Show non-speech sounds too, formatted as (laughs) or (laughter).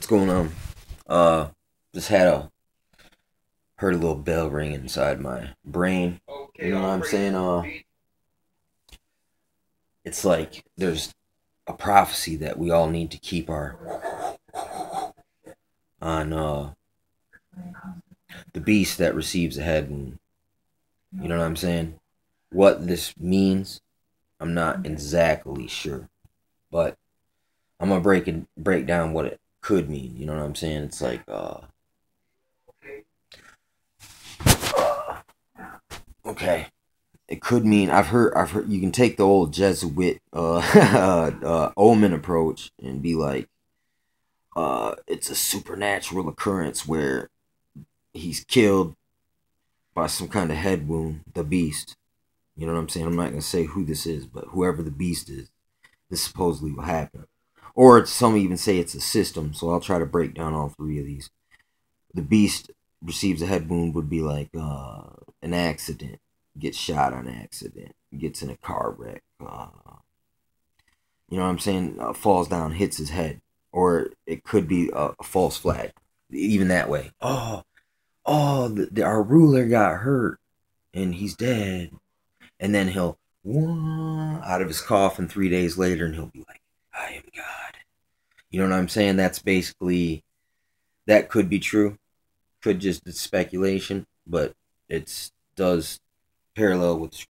What's going on? Uh, just had a heard a little bell ring inside my brain. You know what I'm saying? Uh, it's like there's a prophecy that we all need to keep our on uh the beast that receives a head wound. You know what I'm saying? What this means, I'm not exactly sure, but I'm gonna break it break down what it could mean. You know what I'm saying? It's like uh okay. It could mean I've heard I've heard you can take the old Jesuit uh, (laughs) uh omen approach and be like uh it's a supernatural occurrence where he's killed by some kind of head wound, the beast. You know what I'm saying? I'm not gonna say who this is, but whoever the beast is, this supposedly will happen. Or some even say it's a system, so I'll try to break down all three of these. The beast receives a head wound would be like uh, an accident, gets shot on accident, gets in a car wreck, uh, you know what I'm saying, uh, falls down, hits his head. Or it could be a, a false flag, even that way. Oh, oh, the, the, our ruler got hurt and he's dead. And then he'll out of his coffin three days later and he'll be like, I am God. You know what I'm saying? That's basically that could be true. Could just it's speculation, but it's does parallel with